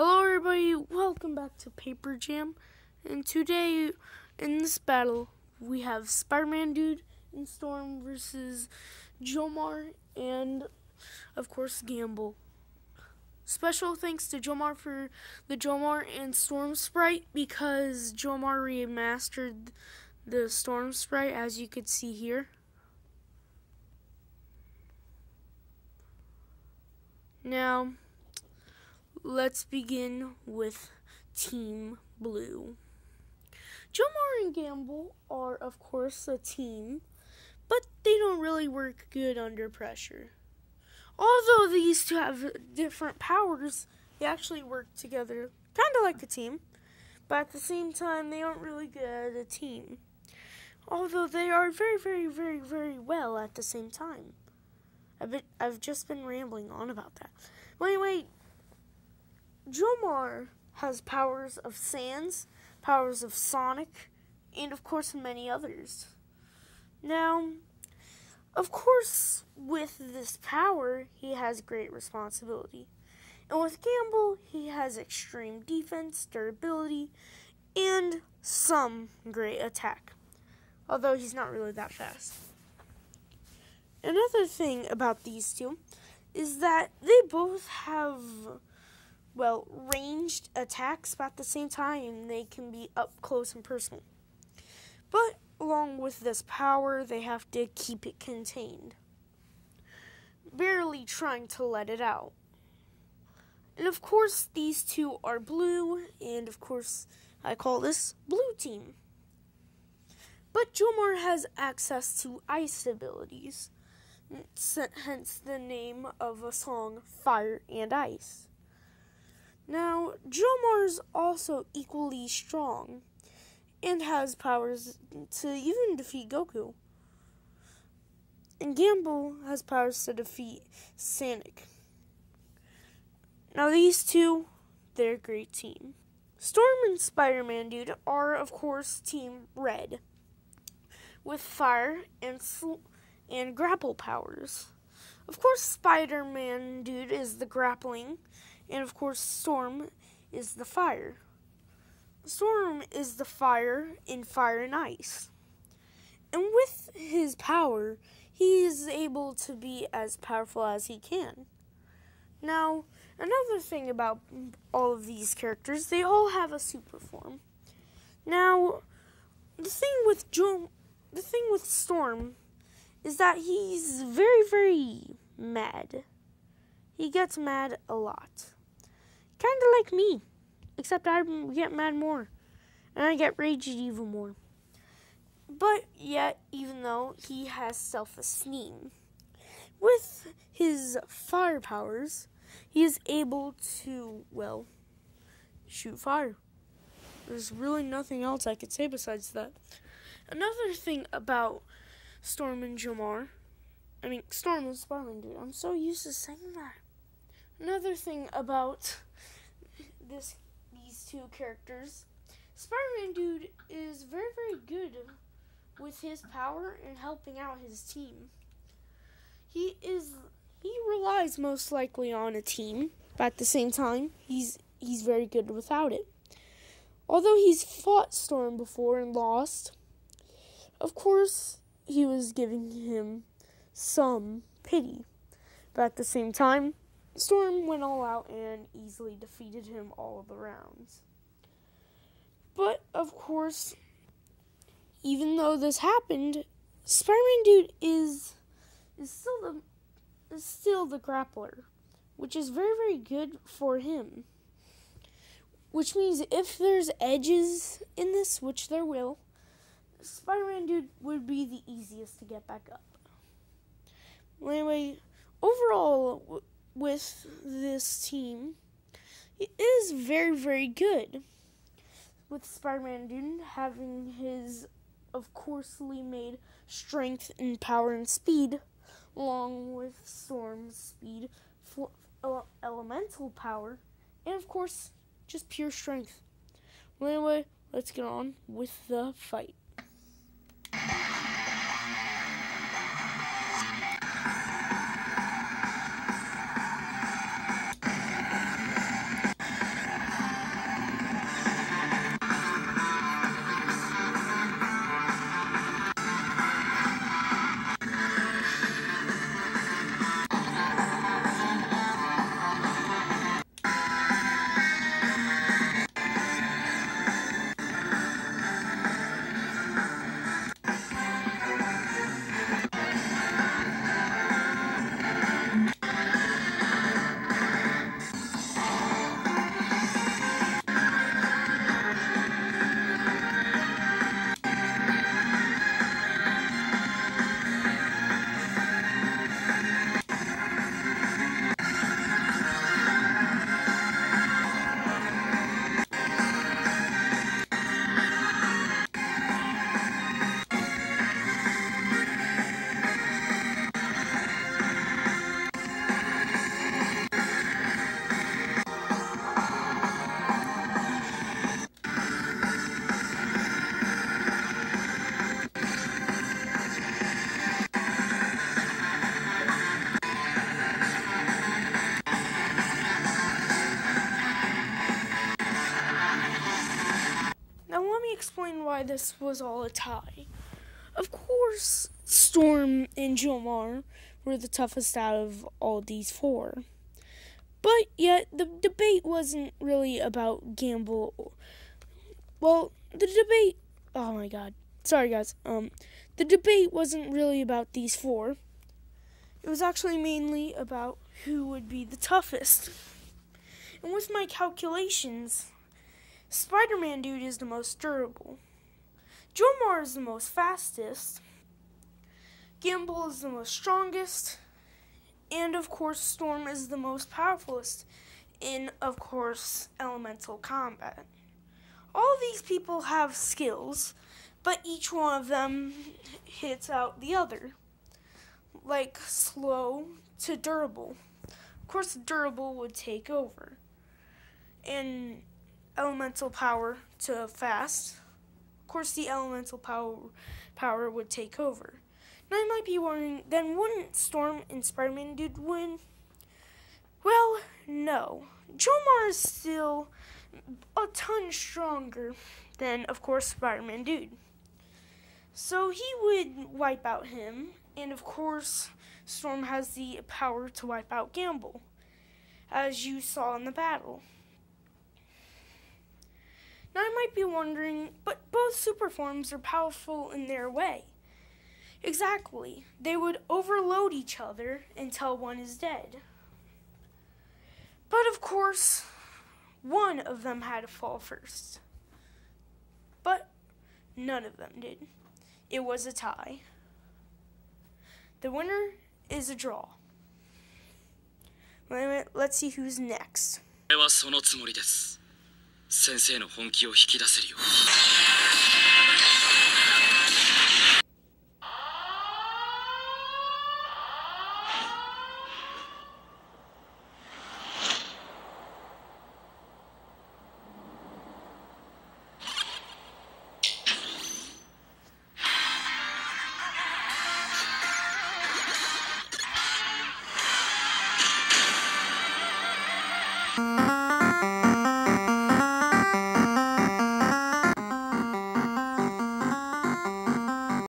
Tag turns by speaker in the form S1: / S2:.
S1: Hello, everybody. Welcome back to Paper Jam. And today, in this battle, we have Spider-Man Dude and Storm versus Jomar and, of course, Gambull. Special thanks to Jomar for the Jomar and Storm sprite because Jomar remastered the Storm sprite, as you could see here. Now, let's begin with Team Blue. Jomar and Gambull are, of course, a team, but they don't really work good under pressure. Although these two have different powers, they actually work together kind of like a team, but at the same time, they aren't really good at a team. Although they are very, very, very, very well at the same time. I've, been, I've just been rambling on about that. Wait, wait. Jomar has powers of Sans, powers of Sonic, and of course many others. Now, of course, with this power, he has great responsibility. And with Gambull, he has extreme defense, durability, and some great attack. Although he's not really that fast. Another thing about these two is that they both have well, ranged attacks, but at the same time, they can be up close and personal. But along with this power, they have to keep it contained, barely trying to let it out. And of course, these two are blue, and of course, I call this blue team. But Jomar has access to ice abilities, hence the name of a song, Fire and Ice. Now, Jomar's also equally strong and has powers to even defeat Goku. And Gambull has powers to defeat Sonic. Now, these two, they're a great team. Storm and Spider Man Dude are, of course, Team Red, with fire and, and grapple powers. Of course, Spider Man Dude is the grappling and of course, Storm is the fire. Storm is the fire in Fire and Ice. And with his power, he is able to be as powerful as he can. Now, another thing about all of these characters, they all have a super form. Now, the thing with jo- the thing with Storm is that he's very very mad. He gets mad a lot. Kind of like me, except I get mad more, and I get raged even more. But yet, even though he has self esteem, with his fire powers, he is able to, well, shoot fire. There's really nothing else I could say besides that. Another thing about Storm and Jomar, I mean, Storm and Spider-Man, dude. I'm so used to saying that. Another thing about this these two characters. Spider-Man dude is very very good with his power and helping out his team. He is he relies most likely on a team, but at the same time, he's he's very good without it. Although he's fought Storm before and lost, of course, he was giving him some pity. But at the same time, Storm went all out and easily defeated him all of the rounds. But of course, even though this happened, Spider-Man Dude is is still the is still the grappler, which is very very good for him. Which means if there's edges in this, which there will, Spider-Man Dude would be the easiest to get back up. Anyway, overall, with this team is very, very good. With Spider Man Dude having his, of coursely made strength and power and speed, along with Storm's speed, fl- uh, elemental power, and of course, just pure strength. Well, anyway, let's get on with the fight. This was all a tie. Of course, Storm and Jomar were the toughest out of all these four. But yet, the debate wasn't really about Gambull. Well, the debate. Oh my god. Sorry, guys. Um, the debate wasn't really about these four. It was actually mainly about who would be the toughest. And with my calculations, Spider Man Dude is the most durable. Jomar is the most fastest. Gambull is the most strongest. And of course, Storm is the most powerfulest in, of course, elemental combat. All these people have skills, but each one of them hits out the other. Like slow to durable. Of course, durable would take over. And elemental power to fast. Course, the elemental power power would take over. Now you might be wondering, then wouldn't Storm and Spider-Man Dude win? Well, no. Jomar is still a ton stronger than, of course, Spider-Man Dude. So he would wipe out him, and of course, Storm has the power to wipe out Gambull, as you saw in the battle. Now I might be wondering, but both super forms are powerful in their way. Exactly. They would overload each other until one is dead. But of course, one of them had to fall first. But none of them did. It was a tie. The winner is a draw. Let's see who's next.
S2: 俺はそのつもりです 先生の本気を引き出せるよ